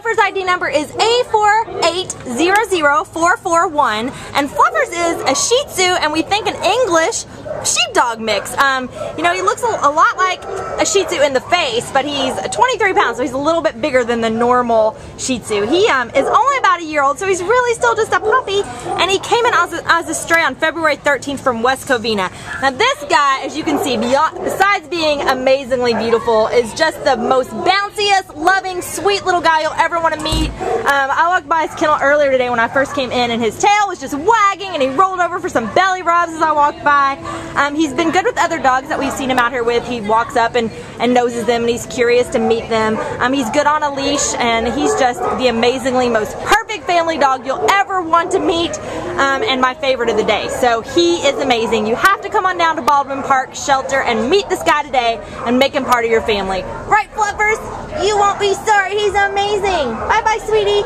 Fluffers' ID number is A4800441. And Fluffers is a Shih Tzu, and we think an English sheepdog mix. Um, you know, he looks a, a, lot like a Shih Tzu in the face, but he's 23 pounds, so he's a little bit bigger than the normal Shih Tzu. He um, is only about a year old, so he's really still just a puppy, and he came in as a, as a stray on February 13th from West Covina. Now this guy, as you can see, beyond, besides being amazingly beautiful, is just the most bounciest, loving, sweet little guy you'll ever want to meet. Um, I walked by his kennel earlier today when I first came in, and his tail was just wagging, and he rolled over for some belly rubs as I walked by. Um, he's been good with other dogs that we've seen him out here with. He walks up and, and noses them, and he's curious to meet them. Um, he's good on a leash, and he's just the amazingly most perfect family dog you'll ever want to meet, um, and my favorite of the day. So he is amazing. You have to come on down to Baldwin Park Shelter and meet this guy today and make him part of your family. Right, Fluffers? You won't be sorry. He's amazing. Bye-bye, sweetie.